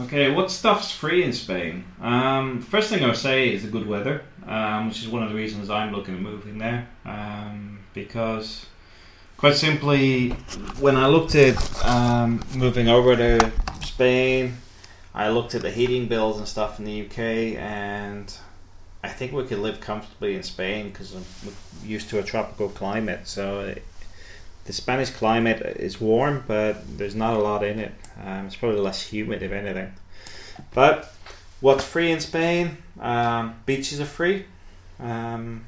Okay, what stuff's free in Spain? Um, first thing I would say is the good weather, um, which is one of the reasons I'm looking at moving there. Um, because, quite simply, when I looked at um, moving over to Spain, I looked at the heating bills and stuff in the UK, and I think we could live comfortably in Spain because I'm used to a tropical climate. So the Spanish climate is warm, but there's not a lot in it. Um, it's probably less humid, if anything. But what's free in Spain? Um, beaches are free. Because um,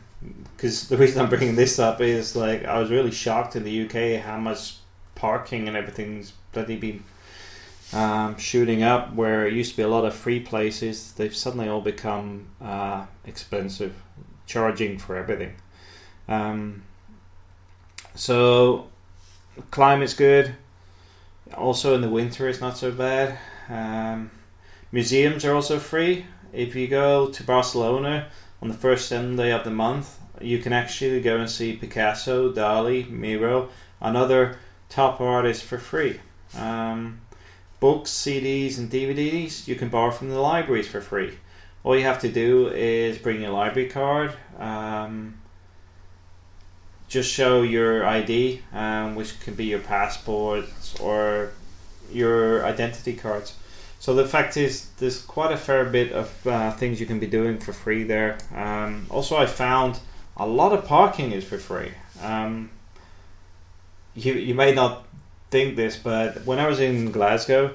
the reason I'm bringing this up is like I was really shocked in the UK how much parking and everything's bloody been um, shooting up. Where it used to be a lot of free places, they've suddenly all become uh, expensive, charging for everything. Um, so climate's good. Also in the winter, it's not so bad. Um, museums are also free. If you go to Barcelona on the first Sunday of the month, you can actually go and see Picasso, Dali, Miro, and other top artists for free. Um, books, CDs, and DVDs you can borrow from the libraries for free. All you have to do is bring your library card. Um, just show your ID, um, which can be your passport or your identity cards. So the fact is, there's quite a fair bit of uh, things you can be doing for free there. Um, also, I found a lot of parking is for free. Um, you you may not think this, but when I was in Glasgow,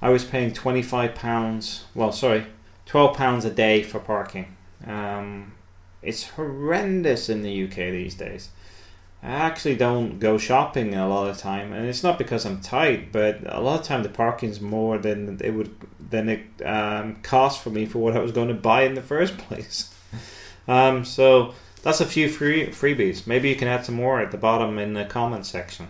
I was paying twenty five pounds. Well, sorry, twelve pounds a day for parking. Um, it's horrendous in the UK these days. I actually don't go shopping a lot of time, and it's not because I'm tight, but a lot of time the parking's more than it would than it um, cost for me for what I was going to buy in the first place. um, so that's a few free freebies. Maybe you can add some more at the bottom in the comment section.